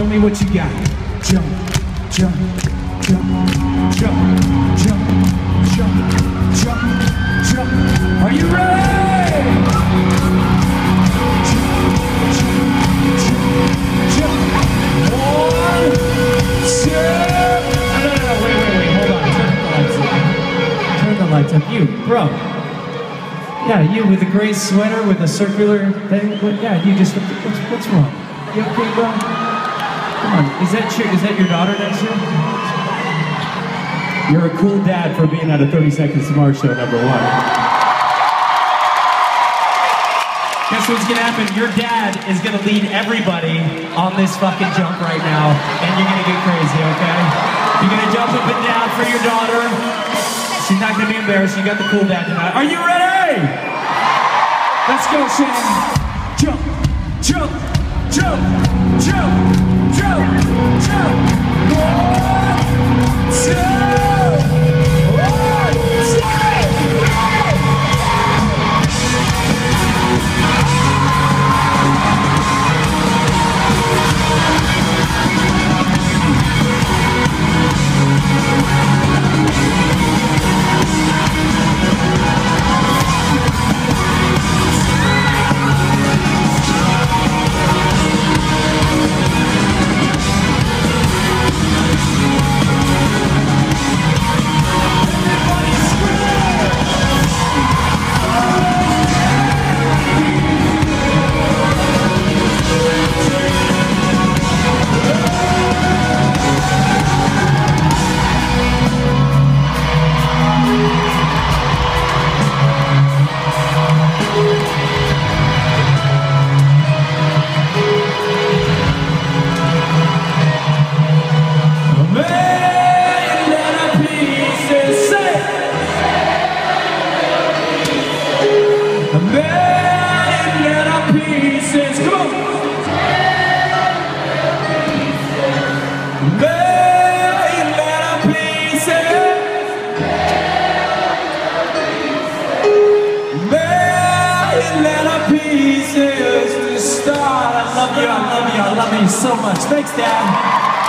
Show me what you got. Jump, jump, jump, jump, jump, jump, jump, jump. Are you ready? Jump, one, two. No, no, no, wait, wait, wait. Hold on. Turn the lights up. Turn the lights up. You, bro. Yeah, you with the gray sweater with the circular thing. What, yeah, you just. What's, what's wrong? You okay, bro? Is that your is that your daughter next you? You're a cool dad for being at a 30 Seconds to Mars show number one. Guess what's gonna happen? Your dad is gonna lead everybody on this fucking jump right now, and you're gonna get crazy, okay? You're gonna jump up and down for your daughter. She's not gonna be embarrassed. You got the cool dad tonight. Are you ready? Let's go, Shannon. Jump, jump, jump, jump, jump, jump. Pieces, come on. Little pieces to start. I love you, I love you, I love you so much. Thanks, Dad.